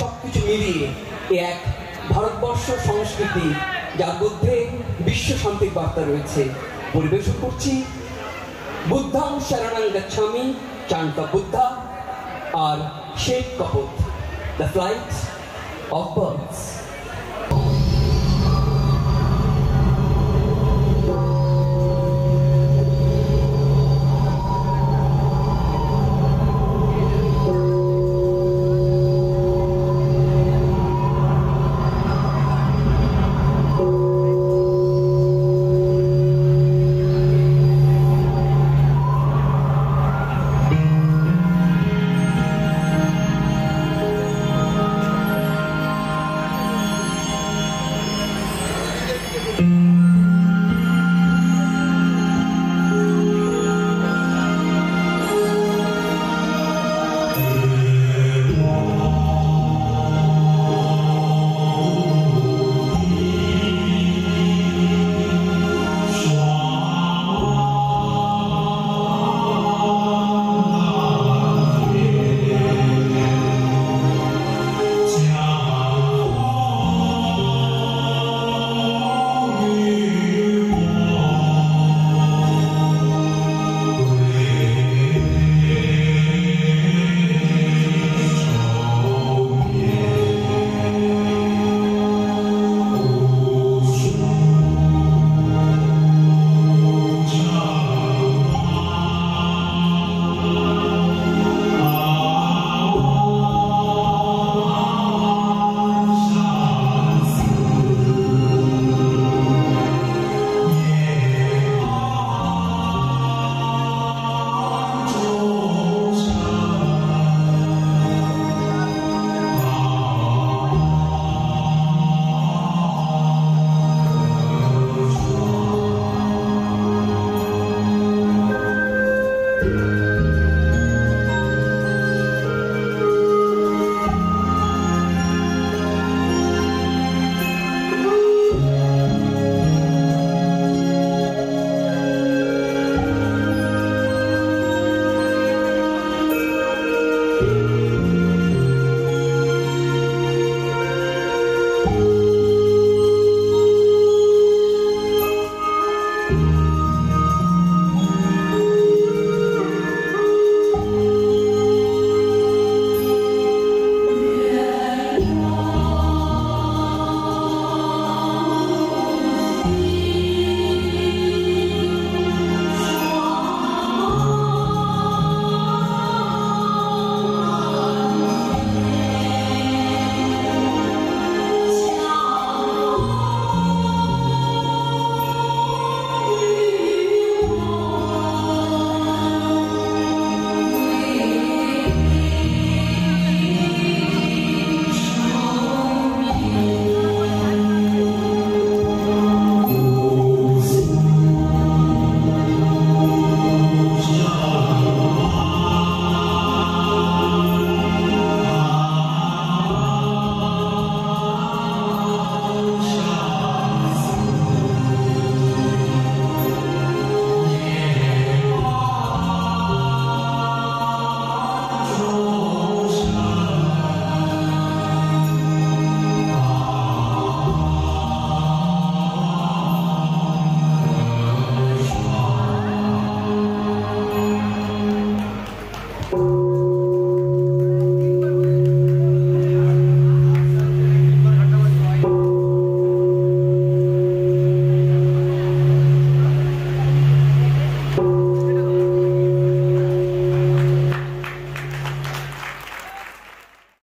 সবকিছু মিলিয়ে এক ভারতবর্ষ সংস্কৃতি, যার মধ্যে বিশ্ব শান্তির বার্তা রয়েছে। পরিবেশন করছি বুদ্ধাং শরণাং গচ্ছামি, চান্তা বুদ্ধা আর শেখ কপত। The flight of birds